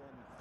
on